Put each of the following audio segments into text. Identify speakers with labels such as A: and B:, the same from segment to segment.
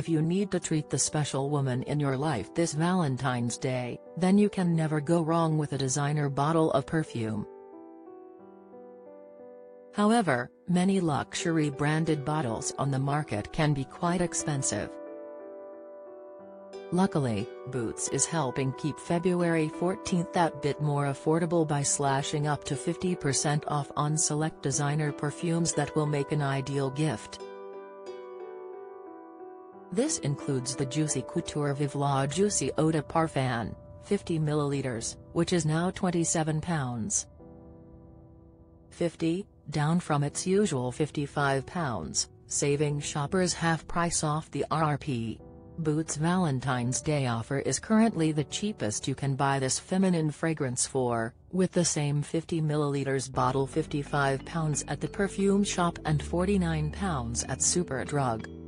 A: If you need to treat the special woman in your life this Valentine's Day, then you can never go wrong with a designer bottle of perfume. However, many luxury branded bottles on the market can be quite expensive. Luckily, Boots is helping keep February 14th that bit more affordable by slashing up to 50% off on select designer perfumes that will make an ideal gift. This includes the Juicy Couture Viva la Juicy Eau de Parfum, 50 ml, which is now £27. 50, down from its usual £55, saving shoppers half price off the RRP. Boots Valentine's Day offer is currently the cheapest you can buy this feminine fragrance for, with the same 50 ml bottle £55 at the perfume shop and £49 at Superdrug.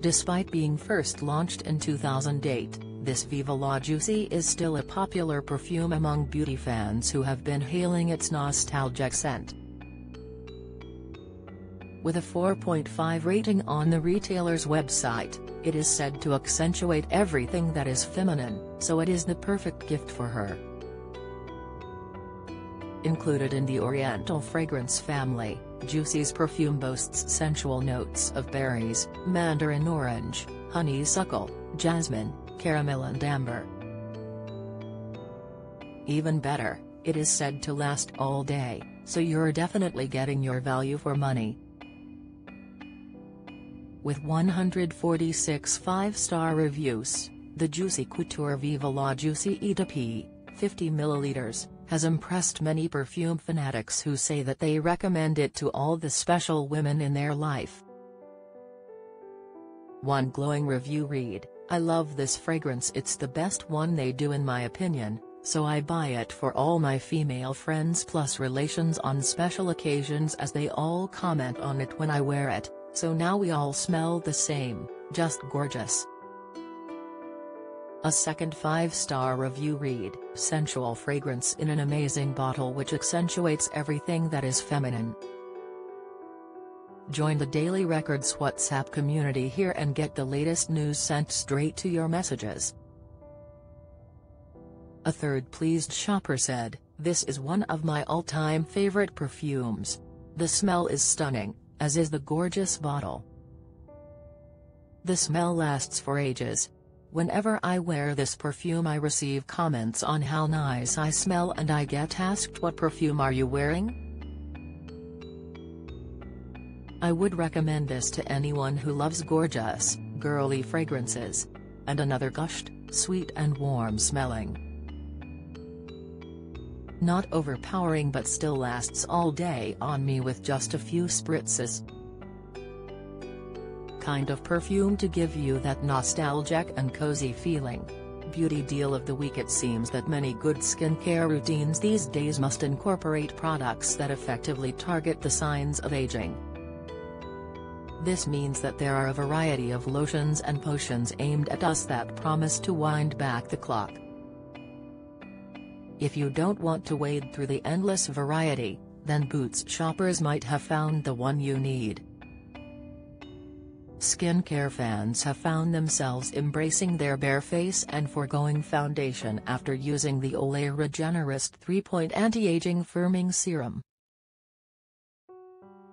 A: Despite being first launched in 2008, this Viva la Juicy is still a popular perfume among beauty fans who have been hailing its nostalgic scent. With a 4.5 rating on the retailer's website, it is said to accentuate everything that is feminine, so it is the perfect gift for her. Included in the Oriental fragrance family, Juicy's perfume boasts sensual notes of berries, mandarin orange, honeysuckle, jasmine, caramel and amber. Even better, it is said to last all day, so you're definitely getting your value for money. With 146 5-star reviews, the Juicy Couture Viva la Juicy EDP, 50 ml, has impressed many perfume fanatics who say that they recommend it to all the special women in their life. One glowing review read, I love this fragrance it's the best one they do in my opinion, so I buy it for all my female friends plus relations on special occasions as they all comment on it when I wear it, so now we all smell the same, just gorgeous. A second 5-star review read, sensual fragrance in an amazing bottle which accentuates everything that is feminine. Join the Daily Record's WhatsApp community here and get the latest news sent straight to your messages. A third pleased shopper said, This is one of my all-time favorite perfumes. The smell is stunning, as is the gorgeous bottle. The smell lasts for ages, Whenever I wear this perfume I receive comments on how nice I smell and I get asked what perfume are you wearing? I would recommend this to anyone who loves gorgeous, girly fragrances. And another gushed, sweet and warm smelling. Not overpowering but still lasts all day on me with just a few spritzes kind of perfume to give you that nostalgic and cozy feeling. Beauty deal of the week It seems that many good skincare routines these days must incorporate products that effectively target the signs of aging. This means that there are a variety of lotions and potions aimed at us that promise to wind back the clock. If you don't want to wade through the endless variety, then Boots shoppers might have found the one you need. Skincare fans have found themselves embracing their bare face and foregoing foundation after using the Olay Regenerist 3-point anti-aging firming serum.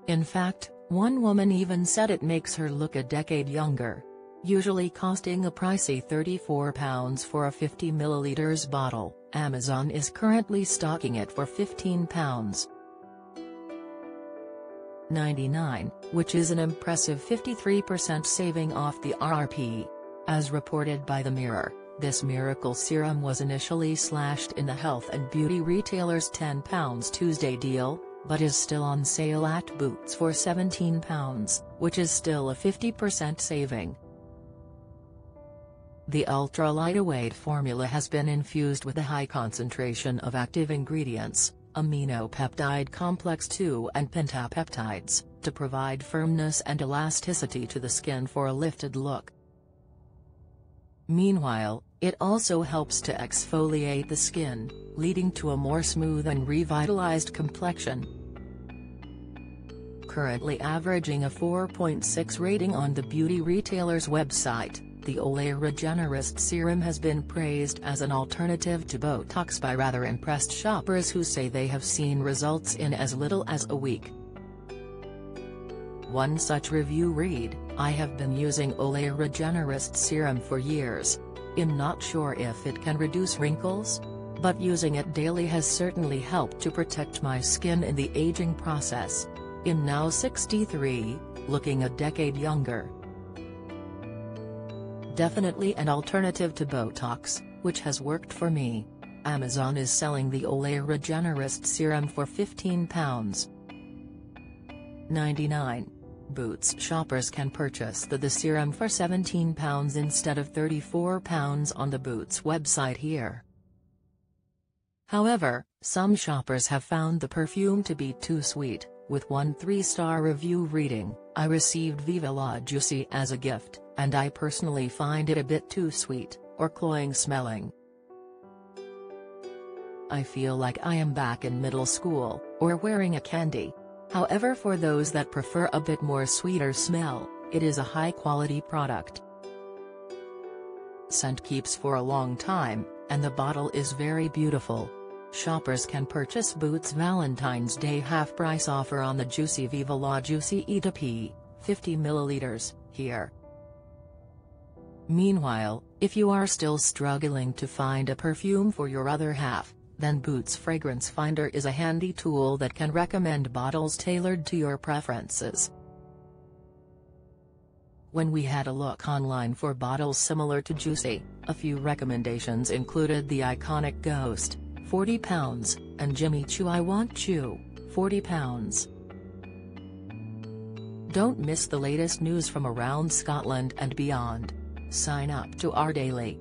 A: In fact, one woman even said it makes her look a decade younger. Usually costing a pricey £34 for a 50 ml bottle, Amazon is currently stocking it for £15. 99, which is an impressive 53% saving off the RRP. As reported by The Mirror, this miracle serum was initially slashed in the health and beauty retailer's £10 Tuesday deal, but is still on sale at Boots for £17, which is still a 50% saving. The ultra lightweight formula has been infused with a high concentration of active ingredients, aminopeptide complex 2 and pentapeptides, to provide firmness and elasticity to the skin for a lifted look. Meanwhile, it also helps to exfoliate the skin, leading to a more smooth and revitalized complexion. currently averaging a 4.6 rating on the beauty retailer's website. The Olay Regenerist serum has been praised as an alternative to Botox by rather impressed shoppers who say they have seen results in as little as a week. One such review read, I have been using Olay Regenerist serum for years. I'm not sure if it can reduce wrinkles? But using it daily has certainly helped to protect my skin in the aging process. I'm now 63, looking a decade younger. Definitely an alternative to Botox, which has worked for me. Amazon is selling the Olay Regenerist serum for £15. 99 Boots shoppers can purchase the, the serum for £17 instead of £34 on the Boots website here. However, some shoppers have found the perfume to be too sweet, with one 3-star review reading, I received Viva La Juicy as a gift, and I personally find it a bit too sweet, or cloying smelling. I feel like I am back in middle school, or wearing a candy, However for those that prefer a bit more sweeter smell, it is a high-quality product. Scent keeps for a long time, and the bottle is very beautiful. Shoppers can purchase Boots Valentine's Day half-price offer on the Juicy Viva La Juicy EDP, 50 ml, here. Meanwhile, if you are still struggling to find a perfume for your other half, then Boots Fragrance Finder is a handy tool that can recommend bottles tailored to your preferences. When we had a look online for bottles similar to Juicy, a few recommendations included the iconic Ghost, 40 pounds, and Jimmy Choo I Want Choo, 40 pounds. Don't miss the latest news from around Scotland and beyond. Sign up to our daily